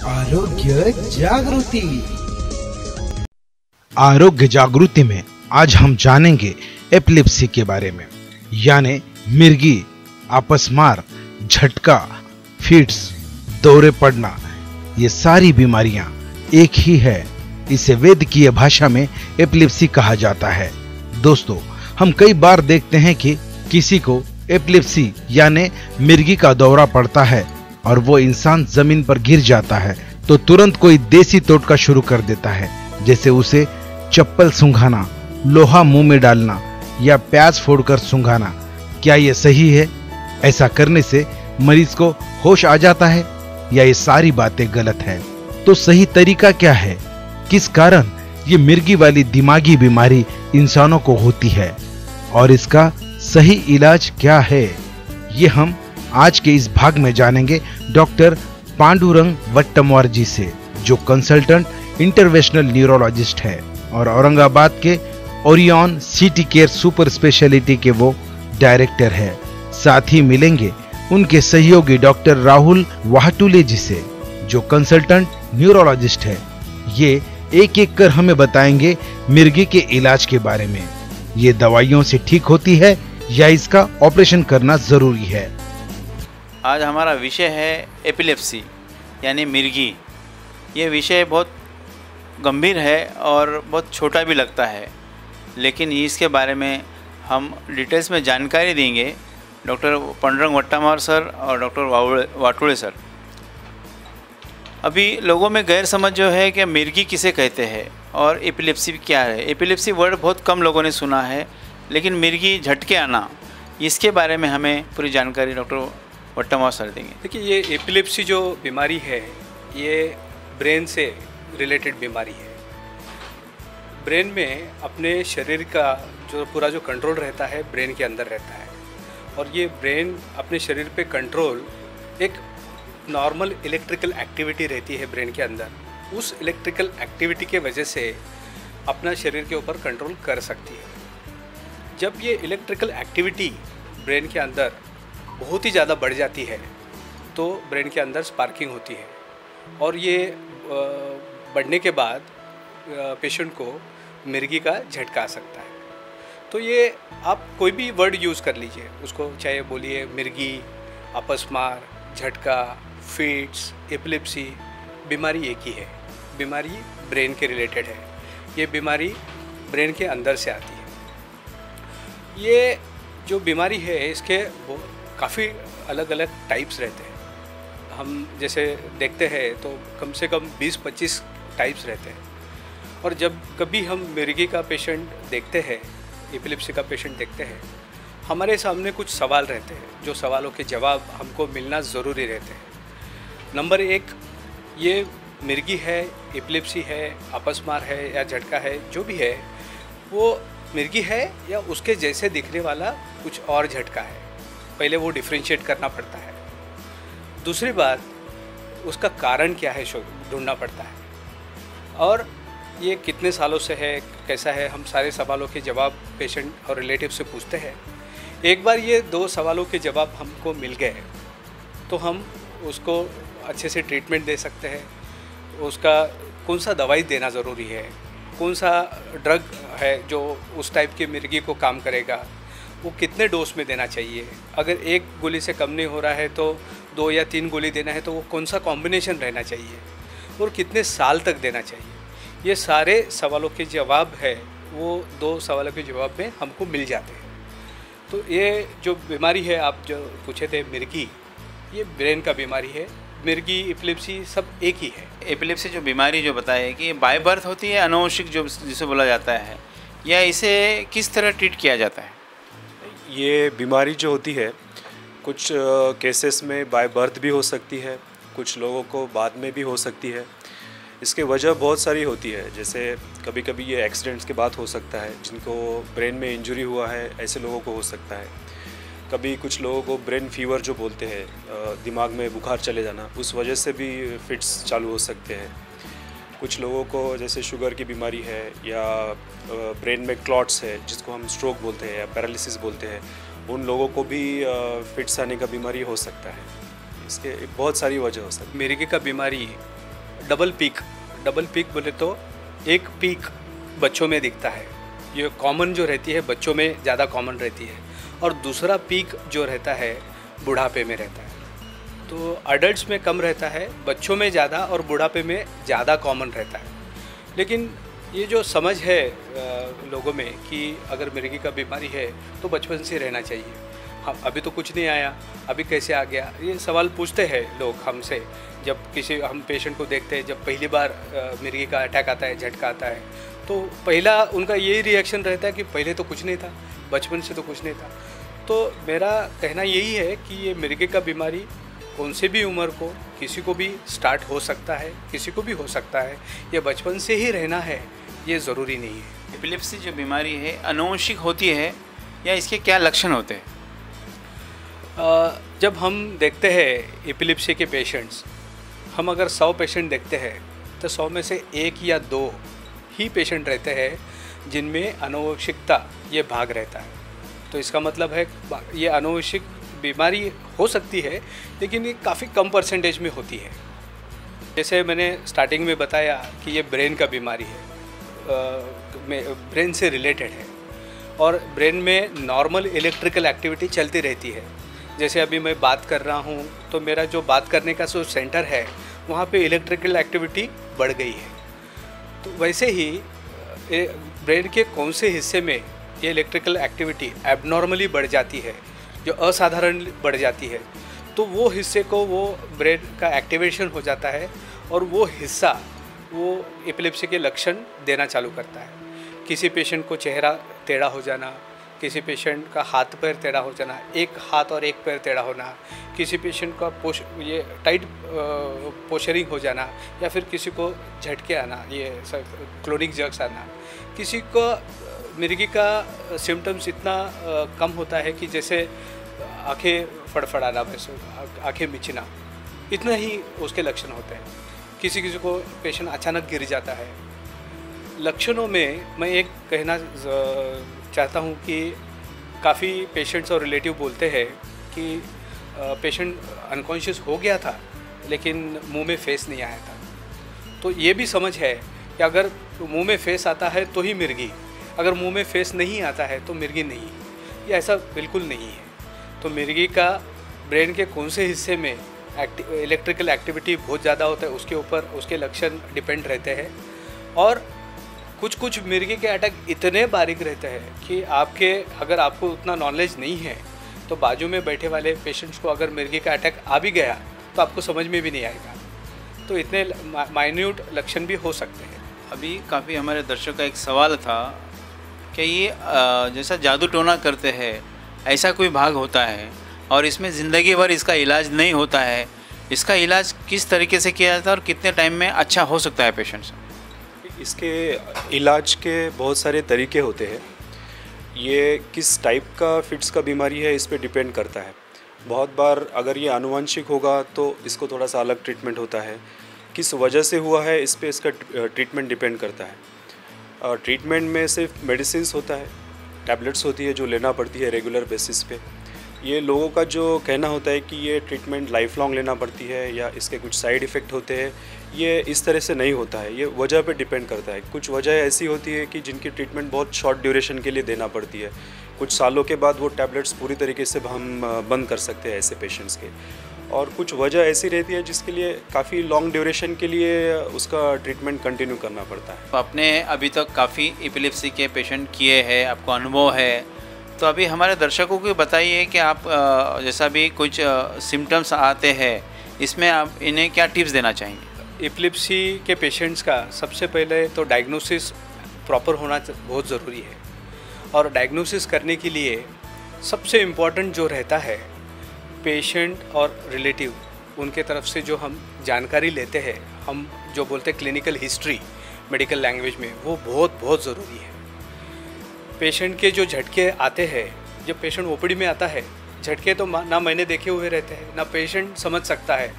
आरोग्य जागृति। आरोग्य जागृति में आज हम जानेंगे एपिलिप्सी के बारे में, यानी मिर्गी आपसमार झटका फिट्स दौरे पड़ना, ये सारी बीमारियाँ एक ही है। इसे वेदकीय भाषा में एपिलिप्सी कहा जाता है। दोस्तों, हम कई बार देखते हैं कि किसी को एपिलिप्सी, यानी मिर्गी का दौरा पड़ता है। और वो इंसान ज़मीन पर गिर जाता है तो तुरंत कोई देसी टोटका शुरू कर देता है, जैसे उसे चप्पल सुंघाना, लोहा मुँह में डालना, या प्याज फोड़कर सुंघाना। क्या ये सही है? ऐसा करने से मरीज़ को होश आ जाता है, या ये सारी बातें गलत है? तो सही तरीका क्या है? किस कारण ये मिर्गी वाली दिमागी बीमारी इंसानों को होती है? और इसका सही इलाज क्या है? ये हम आज के इस भाग में जानेंगे डॉक्टर पांडुरंग वट्टमवार जी से, जो कंसल्टेंट इंटरवेशनल न्यूरोलॉजिस्ट है, और औरंगाबाद के Orion city care super speciality के वो डायरेक्टर है। साथ ही मिलेंगे उनके सहयोगी डॉक्टर राहुल वाहटुले जी से, जो कंसल्टेंट न्यूरोलॉजिस्ट है। ये एक एक कर हमें बताएँगे मिर्गी के इलाज के बारे में। ये दवाइयों से ठीक होती है या इसका ऑपरेशन करना ज़रूरी है? आज हमारा विषय है एपिलेप्सी यानी मिर्गी। ये विषय बहुत गंभीर है और बहुत छोटा भी लगता है। लेकिन इसके बारे में हम डिटेल्स में जानकारी देंगे डॉक्टर पंडरंग वट्टामार सर और डॉक्टर वाटुड़े सर। अभी लोगों में गैर समझ जो है कि मिर्गी किसे कहते हैं और एपिलेप्सी क्या है। एपिलेप्सी वर्ड बहुत कम लोगों ने सुना है, लेकिन मिर्गी झटके आना, इसके बारे में हमें पूरी जानकारी डॉक्टर वट्टामार सर देंगे। देखिए, ये एपिलेप्सी जो बीमारी है, ये ब्रेन से रिलेटेड बीमारी है। ब्रेन में अपने शरीर का जो पूरा जो कंट्रोल रहता है ब्रेन के अंदर रहता है। और ये ब्रेन अपने शरीर पे कंट्रोल एक नॉर्मल इलेक्ट्रिकल एक्टिविटी रहती है ब्रेन के अंदर। उस इलेक्ट्रिकल एक्टिविटी के वजह से अपना शरीर के ऊपर कंट्रोल कर सकती है। जब ये इलेक्ट्रिकल एक्टिविटी ब्रेन के अंदर बहुत ही ज़्यादा बढ़ जाती है तो ब्रेन के अंदर स्पार्किंग होती है। और ये बढ़ने के बाद पेशेंट को मिर्गी का झटका आ सकता है। तो ये आप कोई भी वर्ड यूज़ कर लीजिए, उसको चाहे बोलिए मिर्गी अपस्मार झटका फीट्स एपिलिप्सी, बीमारी एक ही है। बीमारी ब्रेन के रिलेटेड है। ये बीमारी ब्रेन के अंदर से आती है। ये जो बीमारी है, इसके काफ़ी अलग अलग टाइप्स रहते हैं। हम जैसे देखते हैं तो कम से कम 20-25 टाइप्स रहते हैं। और जब कभी हम मिर्गी का पेशेंट देखते हैं एपिलिप्सी का पेशेंट देखते हैं, हमारे सामने कुछ सवाल रहते हैं, जो सवालों के जवाब हमको मिलना ज़रूरी रहते हैं। नंबर एक, ये मिर्गी है एपिलिप्सी है अपस्मार है या झटका है, जो भी है, वो मिर्गी है या उसके जैसे दिखने वाला कुछ और झटका है? पहले वो डिफ्रेंशिएट करना पड़ता है। दूसरी बात, उसका कारण क्या है ढूंढना पड़ता है। और ये कितने सालों से है, कैसा है, हम सारे सवालों के जवाब पेशेंट और रिलेटिव से पूछते हैं। एक बार ये दो सवालों के जवाब हमको मिल गए तो हम उसको अच्छे से ट्रीटमेंट दे सकते हैं। उसका कौन सा दवाई देना ज़रूरी है? कौन सा ड्रग है जो उस टाइप की मिर्गी को काम करेगा? वो कितने डोज में देना चाहिए? अगर एक गोली से कम नहीं हो रहा है तो दो या तीन गोली देना है तो वो कौन सा कॉम्बिनेशन रहना चाहिए? और कितने साल तक देना चाहिए? ये सारे सवालों के जवाब है, वो दो सवालों के जवाब में हमको मिल जाते हैं। तो ये जो बीमारी है, आप जो पूछे थे, मिर्गी, ये ब्रेन का बीमारी है। मिर्गी एपिलेप्सी सब एक ही है। एपिलेप्सी जो बीमारी जो बताए कि बाय बर्थ होती है अनुवंशिक जो जिसे बोला जाता है, या इसे किस तरह ट्रीट किया जाता है? ये बीमारी जो होती है, कुछ केसेस में बाय बर्थ भी हो सकती है, कुछ लोगों को बाद में भी हो सकती है। इसके वजह बहुत सारी होती है, जैसे कभी कभी ये एक्सीडेंट्स के बाद हो सकता है, जिनको ब्रेन में इंजरी हुआ है, ऐसे लोगों को हो सकता है। कभी कुछ लोगों को ब्रेन फीवर जो बोलते हैं दिमाग में बुखार चले जाना, उस वजह से भी फिट्स चालू हो सकते हैं। कुछ लोगों को जैसे शुगर की बीमारी है या ब्रेन में क्लॉट्स है, जिसको हम स्ट्रोक बोलते हैं या पैरालिसिस बोलते हैं, उन लोगों को भी फिट्स आने का बीमारी हो सकता है। इसके बहुत सारी वजह हो सकती है। मिर्गी का बीमारी डबल पीक डबल पीक बोले तो एक पीक बच्चों में दिखता है। ये कॉमन जो रहती है बच्चों में ज़्यादा कॉमन रहती है। और दूसरा पीक जो रहता है बुढ़ापे में रहता है। तो अडल्ट में कम रहता है, बच्चों में ज़्यादा और बुढ़ापे में ज़्यादा कॉमन रहता है। लेकिन ये जो समझ है लोगों में कि अगर मिर्गी का बीमारी है तो बचपन से रहना चाहिए। हम, अभी तो कुछ नहीं आया, अभी कैसे आ गया? ये सवाल पूछते हैं लोग हमसे। जब किसी, हम पेशेंट को देखते हैं, जब पहली बार मिर्गी का अटैक आता है, झटका आता है तो पहला उनका यही रिएक्शन रहता है कि पहले तो कुछ नहीं था, बचपन से तो कुछ नहीं था। तो मेरा कहना यही है कि ये मिर्गी का बीमारी कौन से भी उम्र को किसी को भी स्टार्ट हो सकता है किसी को भी हो सकता है। ये बचपन से ही रहना है ये ज़रूरी नहीं है। एपिलिप्सी जो बीमारी है अनुवंशिक होती है या इसके क्या लक्षण होते हैं? जब हम देखते हैं एपिलिप्सी के पेशेंट्स हम अगर सौ पेशेंट देखते हैं तो सौ में से एक या दो ही पेशेंट रहते हैं जिनमें अनुवंशिकता ये भाग रहता है। तो इसका मतलब है ये अनुवंशिक बीमारी हो सकती है, लेकिन ये काफ़ी कम परसेंटेज में होती है। जैसे मैंने स्टार्टिंग में बताया कि ये ब्रेन का बीमारी है ब्रेन से रिलेटेड है, और ब्रेन में नॉर्मल इलेक्ट्रिकल एक्टिविटी चलती रहती है। जैसे अभी मैं बात कर रहा हूँ तो मेरा जो बात करने का जो सेंटर है, वहाँ पे इलेक्ट्रिकल एक्टिविटी बढ़ गई है। तो वैसे ही ब्रेन के कौन से हिस्से में ये इलेक्ट्रिकल एक्टिविटी एबनॉर्मली बढ़ जाती है जो असाधारण बढ़ जाती है तो वो हिस्से को वो ब्रेन का एक्टिवेशन हो जाता है और वो हिस्सा वो एपिलेप्सी के लक्षण देना चालू करता है। किसी पेशेंट को चेहरा टेढ़ा हो जाना, किसी पेशेंट का हाथ पैर टेढ़ा हो जाना, एक हाथ और एक पैर टेढ़ा होना, किसी पेशेंट का पोश, ये टाइट पोशरिंग हो जाना या फिर किसी को झटके आना, ये क्लोनिक जग्स आना, किसी को मिर्गी का सिम्टम्स इतना कम होता है कि जैसे आँखें फड़फड़ाना, वैसे आँखें मिचना, इतना ही उसके लक्षण होते हैं। किसी किसी को पेशेंट अचानक गिर जाता है। लक्षणों में मैं एक कहना चाहता हूँ कि काफ़ी पेशेंट्स और रिलेटिव बोलते हैं कि पेशेंट अनकॉन्शियस हो गया था, लेकिन मुँह में फेस नहीं आया था। तो ये भी समझ है कि अगर मुँह में फेस आता है तो ही मिर्गी। अगर मुँह में फेस नहीं आता है तो मिर्गी नहीं ये ऐसा बिल्कुल नहीं है। तो मिर्गी का ब्रेन के कौन से हिस्से में इलेक्ट्रिकल एक्टिविटी बहुत ज़्यादा होता है, उसके ऊपर, उसके लक्षण डिपेंड रहते हैं। और कुछ कुछ मिर्गी के अटैक इतने बारीक रहते हैं कि आपके, अगर आपको उतना नॉलेज नहीं है तो बाजू में बैठे वाले पेशेंट्स को अगर मिर्गी का अटैक आ भी गया तो आपको समझ में भी नहीं आएगा। तो इतने माइन्यूट लक्षण भी हो सकते हैं। अभी काफ़ी हमारे दर्शकों का एक सवाल था कि ये जैसा जादू टोना करते हैं, ऐसा कोई भाग होता है? और इसमें ज़िंदगी भर इसका इलाज नहीं होता है। इसका इलाज किस तरीके से किया जाता है और कितने टाइम में अच्छा हो सकता है पेशेंट से? इसके इलाज के बहुत सारे तरीके होते हैं। ये किस टाइप का फिट्स का बीमारी है, इस पर डिपेंड करता है। बहुत बार अगर ये आनुवंशिक होगा तो इसको थोड़ा सा अलग ट्रीटमेंट होता है। किस वजह से हुआ है, इस पर इसका ट्रीटमेंट डिपेंड करता है। ट्रीटमेंट में सिर्फ़ मेडिसिन होता है टैबलेट्स होती है जो लेना पड़ती है रेगुलर बेसिस पे। ये लोगों का जो कहना होता है कि ये ट्रीटमेंट लाइफ लॉन्ग लेना पड़ती है या इसके कुछ साइड इफ़ेक्ट होते हैं, ये इस तरह से नहीं होता है। ये वजह पे डिपेंड करता है। कुछ वजह ऐसी होती है कि जिनकी ट्रीटमेंट बहुत शॉर्ट ड्यूरेशन के लिए देना पड़ती है। कुछ सालों के बाद वो टैबलेट्स पूरी तरीके से हम बंद कर सकते हैं ऐसे पेशेंट्स के। और कुछ वजह ऐसी रहती है जिसके लिए काफ़ी लॉन्ग ड्यूरेशन के लिए उसका ट्रीटमेंट कंटिन्यू करना पड़ता है। आपने अभी तक काफ़ी एपिलिप्सी के पेशेंट किए हैं आपको अनुभव है। तो अभी हमारे दर्शकों को बताइए कि आप जैसा भी कुछ सिम्टम्स आते हैं इसमें आप इन्हें क्या टिप्स देना चाहेंगे? एपिलिप्सी के पेशेंट्स का सबसे पहले तो डायग्नोसिस प्रॉपर होना बहुत ज़रूरी है। और डायग्नोसिस करने के लिए सबसे इंपॉर्टेंट जो रहता है पेशेंट और रिलेटिव उनके तरफ़ से जो हम जानकारी लेते हैं, हम जो बोलते हैं क्लिनिकल हिस्ट्री मेडिकल लैंग्वेज में, वो बहुत बहुत ज़रूरी है। पेशेंट के जो झटके आते हैं, जब पेशेंट ओपीडी में आता है, झटके तो ना मैंने देखे हुए रहते हैं, ना पेशेंट समझ सकता है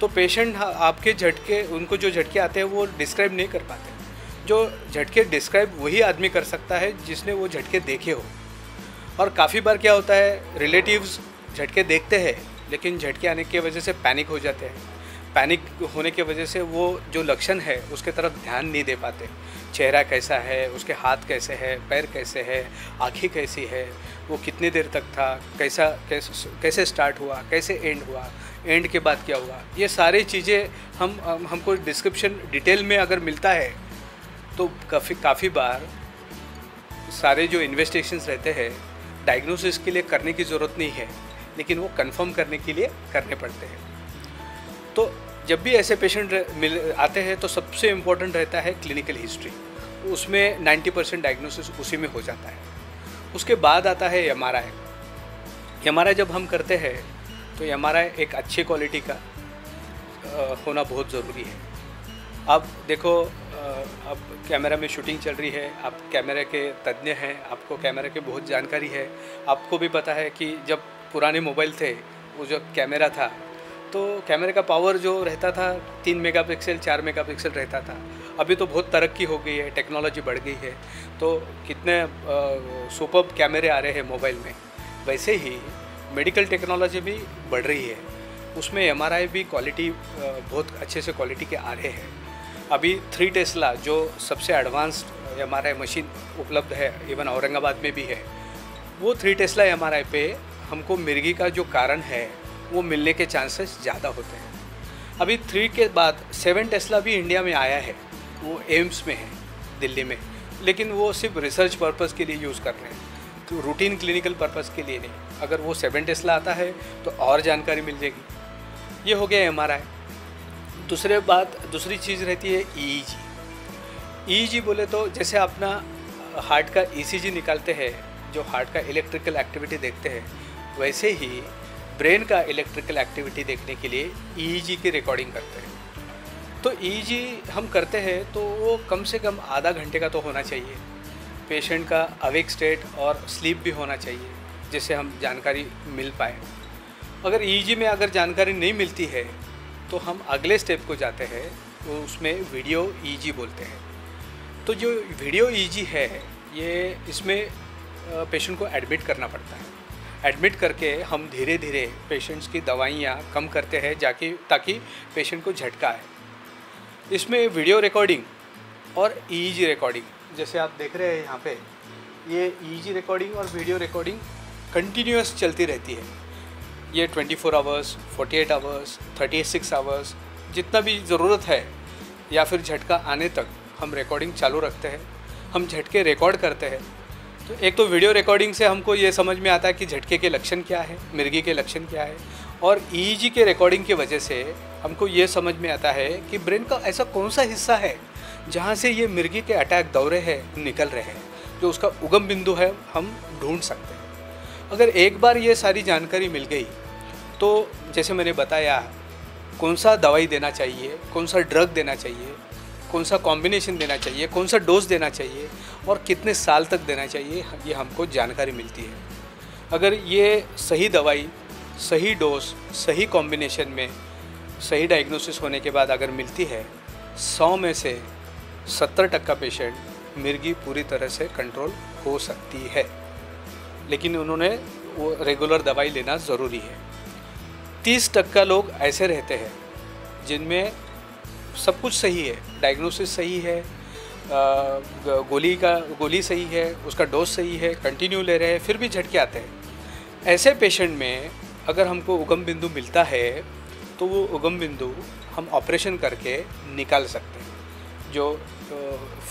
तो पेशेंट आपके झटके, उनको जो झटके आते हैं, वो डिस्क्राइब नहीं कर पाते। जो झटके डिस्क्राइब वही आदमी कर सकता है, जिसने वो झटके देखे हो। और काफ़ी बार क्या होता है रिलेटिव्स झटके देखते हैं, लेकिन झटके आने की वजह से पैनिक हो जाते हैं। पैनिक होने की वजह से वो जो लक्षण है, उसके तरफ़ ध्यान नहीं दे पाते। चेहरा कैसा है, उसके हाथ कैसे है, पैर कैसे है, आँखें कैसी है, वो कितने देर तक था, कैसा, कैसे कैसे स्टार्ट हुआ, कैसे एंड हुआ एंड के बाद क्या हुआ? ये सारी चीज़ें हम, हम- हमको डिस्क्रिप्शन डिटेल में अगर मिलता है तो काफ़ी काफ़ी बार सारे जो इन्वेस्टिगेशंस रहते हैं डायग्नोसिस के लिए करने की ज़रूरत नहीं है। लेकिन वो कंफर्म करने के लिए करने पड़ते हैं। तो जब भी ऐसे पेशेंट मिल, आते हैं तो सबसे इम्पोर्टेंट रहता है क्लिनिकल हिस्ट्री उसमें 90 परसेंट डायग्नोसिस उसी में हो जाता है। उसके बाद आता है M R I M R I जब हम करते हैं तो एम आर आई एक अच्छी क्वालिटी का होना बहुत ज़रूरी है। अब देखो अब कैमरा में शूटिंग चल रही है, आप कैमरे के तज्ञ हैं, आपको कैमरे के बहुत जानकारी है। आपको भी पता है कि जब पुराने मोबाइल थे, वो जो कैमरा था तो कैमरे का पावर जो रहता था, तीन मेगापिक्सल चार मेगापिक्सल रहता था। अभी तो बहुत तरक्की हो गई है टेक्नोलॉजी बढ़ गई है तो कितने सुपर कैमरे आ रहे हैं मोबाइल में। वैसे ही मेडिकल टेक्नोलॉजी भी बढ़ रही है। उसमें एमआरआई भी क्वालिटी बहुत अच्छे से क्वालिटी के आ रहे हैं। अभी थ्री टेस्ला जो सबसे एडवांस्ड एम मशीन उपलब्ध है इवन औरंगाबाद में भी है, वो थ्री टेस्ला एमआरआई पे हमको मिर्गी का जो कारण है, वो मिलने के चांसेस ज़्यादा होते हैं। अभी थ्री के बाद सेवन टेस्ला भी इंडिया में आया है, वो एम्स में है, दिल्ली में। लेकिन वो सिर्फ़ रिसर्च पर्पज़ के लिए यूज़ कर रहे हैं तो रूटीन क्लिनिकल पर्पज़ के लिए नहीं। अगर वो सेवन टेस्ला आता है तो और जानकारी मिल जाएगी। ये हो गया एम आर आई दूसरे बात, दूसरी चीज़ रहती है ई जी ई जी बोले तो जैसे अपना हार्ट का ई सी जी निकालते हैं, जो हार्ट का इलेक्ट्रिकल एक्टिविटी देखते हैं वैसे ही ब्रेन का इलेक्ट्रिकल एक्टिविटी देखने के लिए ई की रिकॉर्डिंग करते हैं। तो ई हम करते हैं तो वो कम से कम आधा घंटे का तो होना चाहिए। पेशेंट का अवेक स्टेट और स्लीप भी होना चाहिए, जिससे हम जानकारी मिल पाए। अगर ई में अगर जानकारी नहीं मिलती है तो हम अगले स्टेप को जाते हैं तो उसमें वीडियो ई बोलते हैं। तो जो वीडियो ई है, ये इसमें पेशेंट को एडमिट करना पड़ता है। एडमिट करके हम धीरे धीरे पेशेंट्स की दवाइयाँ कम करते हैं जाकि, ताकि पेशेंट को झटका आए। इसमें वीडियो रिकॉर्डिंग और ईईजी रिकॉर्डिंग जैसे आप देख रहे हैं यहाँ पे, ये ईईजी रिकॉर्डिंग और वीडियो रिकॉर्डिंग कंटिन्यूस चलती रहती है। ये 24 four hours forty eight hours thirty six hours जितना भी ज़रूरत है, या फिर झटका आने तक हम रिकॉर्डिंग चालू रखते हैं। हम झटके रिकॉर्ड करते हैं। तो एक तो वीडियो रिकॉर्डिंग से हमको ये समझ में आता है कि झटके के लक्षण क्या है, मिर्गी के लक्षण क्या है, और ईईजी के रिकॉर्डिंग की वजह से हमको ये समझ में आता है कि ब्रेन का ऐसा कौन सा हिस्सा है जहाँ से ये मिर्गी के अटैक दौरे हैं, निकल रहे हैं, जो उसका उगम बिंदु है, हम ढूंढ सकते हैं। अगर एक बार ये सारी जानकारी मिल गई तो जैसे मैंने बताया, कौन सा दवाई देना चाहिए, कौन सा ड्रग देना चाहिए, कौन सा कॉम्बिनेशन देना चाहिए, कौन सा डोज देना चाहिए और कितने साल तक देना चाहिए, ये हमको जानकारी मिलती है। अगर ये सही दवाई, सही डोज, सही कॉम्बिनेशन में सही डायग्नोसिस होने के बाद अगर मिलती है, सौ में से सत्तर टक्का पेशेंट मिर्गी पूरी तरह से कंट्रोल हो सकती है। लेकिन उन्होंने वो रेगुलर दवाई लेना ज़रूरी है। तीस टक्का लोग ऐसे रहते हैं जिनमें सब कुछ सही है डायग्नोसिस सही है गोली का, गोली सही है, उसका डोज सही है कंटिन्यू ले रहे हैं, फिर भी झटके आते हैं। ऐसे पेशेंट में अगर हमको उगम बिंदु मिलता है तो वो उगम बिंदु हम ऑपरेशन करके निकाल सकते हैं, जो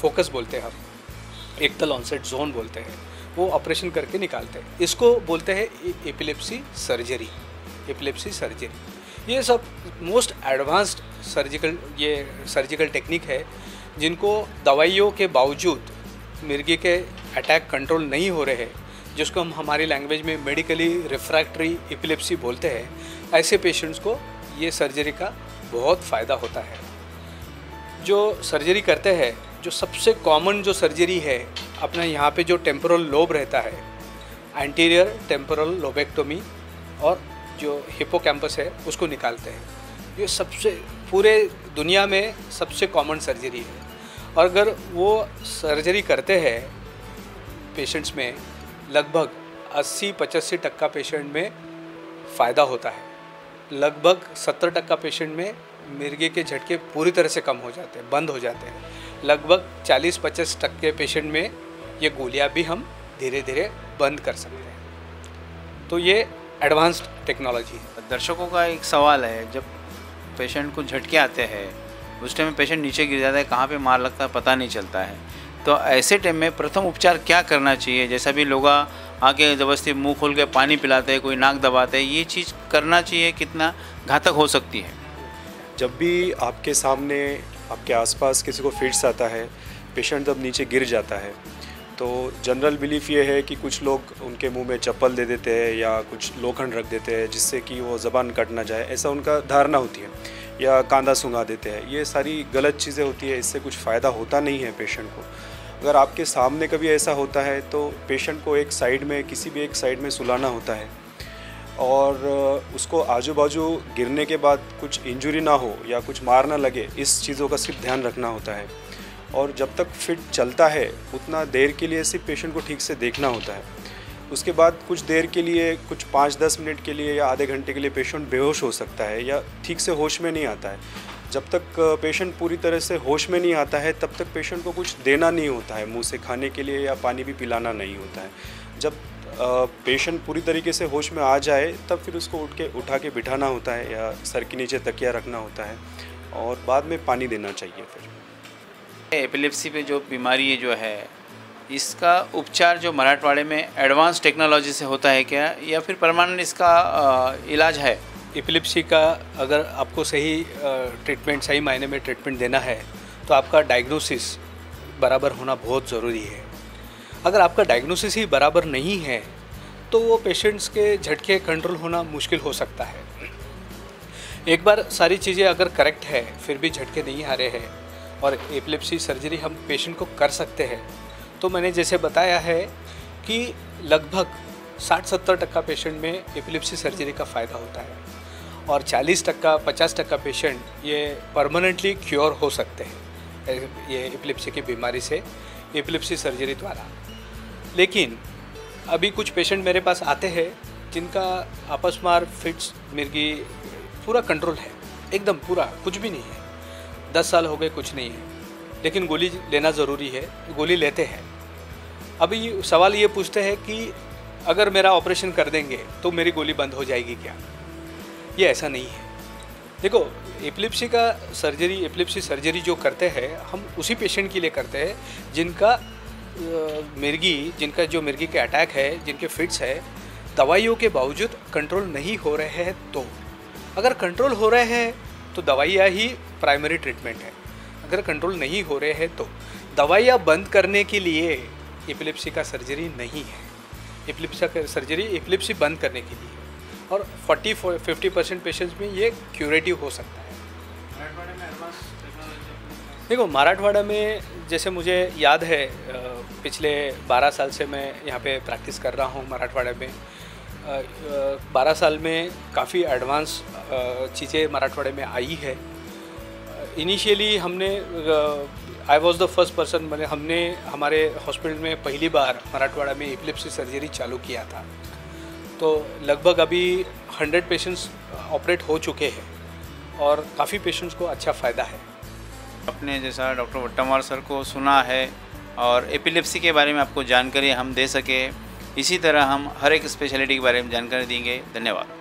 फोकस बोलते हैं हम एकतल ऑनसेट जोन बोलते हैं, वो ऑपरेशन करके निकालते हैं। इसको बोलते हैं एपिलेप्सी सर्जरी एपिलेप्सी सर्जरी ये सब मोस्ट एडवांस्ड सर्जिकल ये सर्जिकल टेक्निक है जिनको दवाइयों के बावजूद मिर्गी के अटैक कंट्रोल नहीं हो रहे, जिसको हम हमारी लैंग्वेज में मेडिकली रिफ्रैक्टरी एपिलेप्सी बोलते हैं, ऐसे पेशेंट्स को ये सर्जरी का बहुत फ़ायदा होता है। जो सर्जरी करते हैं, जो सबसे कॉमन जो सर्जरी है, अपना यहाँ पे जो टेम्पोरल लोब रहता है एंटीरियर टेम्पोरल लोबेक्टोमी और जो हिपोकैम्पस है, उसको निकालते हैं। ये सबसे पूरे दुनिया में सबसे कॉमन सर्जरी है। और अगर वो सर्जरी करते हैं पेशेंट्स में, लगभग 80 पचासी टक्का पेशेंट में फ़ायदा होता है। लगभग 70 टक्का पेशेंट में मिर्गे के झटके पूरी तरह से कम हो जाते हैं, बंद हो जाते हैं। लगभग 40-50 टक्के पेशेंट में ये गोलियाँ भी हम धीरे धीरे बंद कर सकते हैं। तो ये एडवांस्ड टेक्नोलॉजी है। दर्शकों का एक सवाल है, जब पेशेंट को झटके आते हैं। उस टाइम में पेशेंट नीचे गिर जाता है, कहाँ पे मार लगता है, पता नहीं चलता है। तो ऐसे टाइम में प्रथम उपचार क्या करना चाहिए? जैसा भी लोग आके ज़बरदस्ती मुँह खोल के पानी पिलाते हैं, कोई नाक दबाते हैं, ये चीज़ करना चाहिए, कितना घातक हो सकती है? जब भी आपके सामने, आपके आसपास किसी को फिट्स आता है, पेशेंट जब नीचे गिर जाता है तो जनरल बिलीफ ये है कि कुछ लोग उनके मुँह में चप्पल दे देते हैं या कुछ लोखंड रख देते हैं जिससे कि वो ज़बान कट ना जाए, ऐसा उनका धारणा होती है, या कांदा सुंगा देते हैं। ये सारी गलत चीज़ें होती है, इससे कुछ फ़ायदा होता नहीं है पेशेंट को। अगर आपके सामने कभी ऐसा होता है तो पेशेंट को एक साइड में, किसी भी एक साइड में सुलाना होता है। और उसको आजू बाजू गिरने के बाद कुछ इंजरी ना हो या कुछ मार ना लगे, इस चीज़ों का सिर्फ़ ध्यान रखना होता है। और जब तक फिट चलता है, उतना देर के लिए सिर्फ़ पेशेंट को ठीक से देखना होता है। उसके बाद कुछ देर के लिए, कुछ पाँच दस मिनट के लिए या आधे घंटे के लिए पेशेंट बेहोश हो सकता है या ठीक से होश में नहीं आता है। जब तक पेशेंट पूरी तरह से होश में नहीं आता है, तब तक पेशेंट को कुछ देना नहीं होता है। मुँह से खाने के लिए या पानी भी पिलाना नहीं होता है। जब पेशेंट पूरी तरीके से होश में आ जाए, तब फिर उसको उठ के, उठा के बिठाना होता है या सर के नीचे तकिया रखना होता है और बाद में पानी देना चाहिए फिर। एपिलेप्सी पे जो बीमारी जो है, इसका उपचार जो मराठवाड़े में एडवांस टेक्नोलॉजी से होता है क्या? या फिर परमानेंट इसका इलाज है? एपिलिप्सी का अगर आपको सही ट्रीटमेंट सही मायने में ट्रीटमेंट देना है तो आपका डायग्नोसिस बराबर होना बहुत ज़रूरी है। अगर आपका डायग्नोसिस ही बराबर नहीं है तो वो पेशेंट्स के झटके कंट्रोल होना मुश्किल हो सकता है। एक बार सारी चीज़ें अगर करेक्ट है, फिर भी झटके नहीं आ रहे हैं और एपिलिप्सी सर्जरी हम पेशेंट को कर सकते हैं। तो मैंने जैसे बताया है कि लगभग 60-70 टक्का पेशेंट में एपिलिप्सी सर्जरी का फ़ायदा होता है और 40 टक्का 50 टक्का पेशेंट ये परमानेंटली क्योर हो सकते हैं, ये एपिलिप्सी की बीमारी से एपिलिप्सी सर्जरी द्वारा। लेकिन अभी कुछ पेशेंट मेरे पास आते हैं जिनका आपस मार, फिट्स, मिर्गी पूरा कंट्रोल है, एकदम पूरा, कुछ भी नहीं है। दस साल हो गए कुछ नहीं है। लेकिन गोली लेना ज़रूरी है, गोली लेते हैं। अभी सवाल ये पूछते हैं कि अगर मेरा ऑपरेशन कर देंगे तो मेरी गोली बंद हो जाएगी क्या? ये ऐसा नहीं है। देखो एपिलिप्सी का सर्जरी एपिलिप्सी सर्जरी जो करते हैं, हम उसी पेशेंट के लिए करते हैं, जिनका मिर्गी, जिनका जो मिर्गी के अटैक है, जिनके फिट्स है, दवाइयों के बावजूद कंट्रोल नहीं हो रहे हैं तो। अगर कंट्रोल हो रहे हैं तो दवाइयाँ ही प्राइमरी ट्रीटमेंट है। अगर कंट्रोल नहीं हो रहे हैं तो। दवाइयाँ बंद करने के लिए एपिलिप्सी का सर्जरी नहीं है। एपिलिप्सी का सर्जरी एपिलिप्सी बंद करने के लिए। और 40 50 परसेंट पेशेंट्स में ये क्यूरेटिव हो सकता है। देखो मराठवाड़ा में जैसे मुझे याद है पिछले 12 साल से मैं यहाँ पे प्रैक्टिस कर रहा हूँ मराठवाड़ा में। 12 साल में काफ़ी एडवांस चीज़ें मराठवाड़े में आई है। इनिशियली हमने I was the first person मैंने हमने हमारे हॉस्पिटल में पहली बार मराठवाड़ा में एपिलिप्सी सर्जरी चालू किया था। तो लगभग अभी 100 पेशेंट्स ऑपरेट हो चुके हैं और काफ़ी पेशेंट्स को अच्छा फ़ायदा है। अपने जैसा डॉक्टर वट्टामार सर को सुना है और एपिलेप्सी के बारे में आपको जानकारी हम दे सके। इसी तरह हम हर एक स्पेशलिटी के बारे में जानकारी देंगे। धन्यवाद।